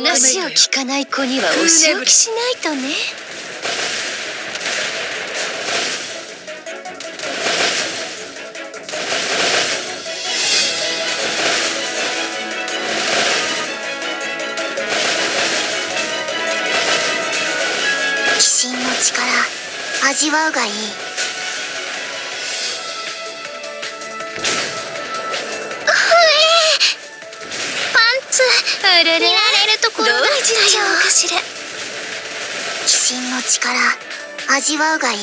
話を聞かない子にはお仕置きしないとね。味わうがいい。あれれ見られるところだ。どうったよかしら鬼神の力味わうがいい